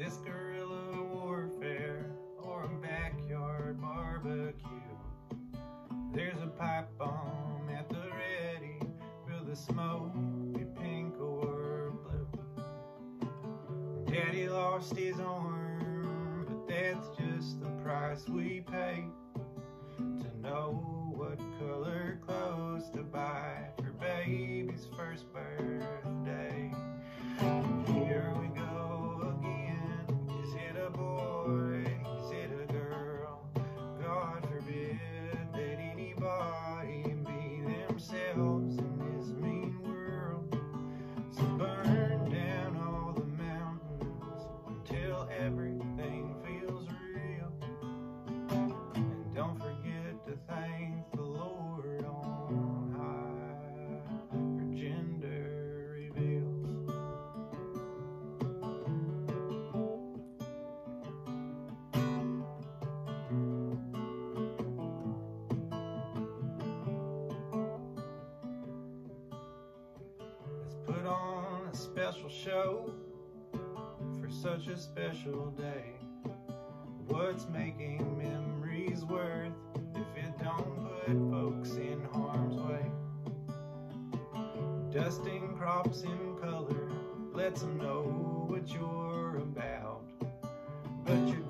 this guerrilla warfare or a backyard barbecue? There's a pipe bomb at the ready. Will the smoke be pink or blue? Daddy lost his arm, but that's just the price we pay to know what color clothes everything feels real. And don't forget to thank the Lord on high for gender reveals. Let's put on a special show such a special day. What's making memories worth if it don't put folks in harm's way? Dusting crops in color lets them know what you're about. But you're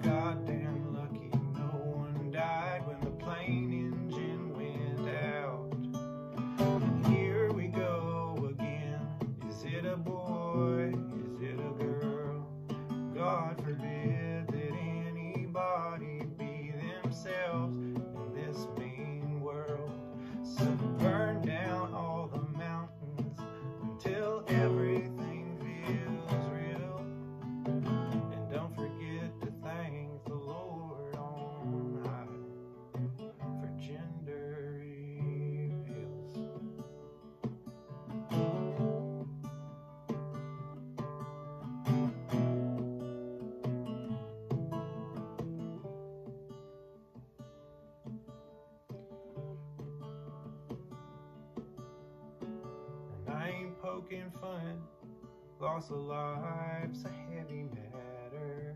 Poking fun. Loss of life's a heavy matter.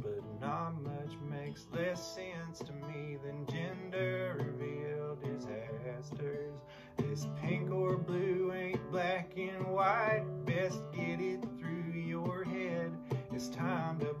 But not much makes less sense to me than gender reveal disasters. This pink or blue ain't black and white. Best get it through your head. It's time to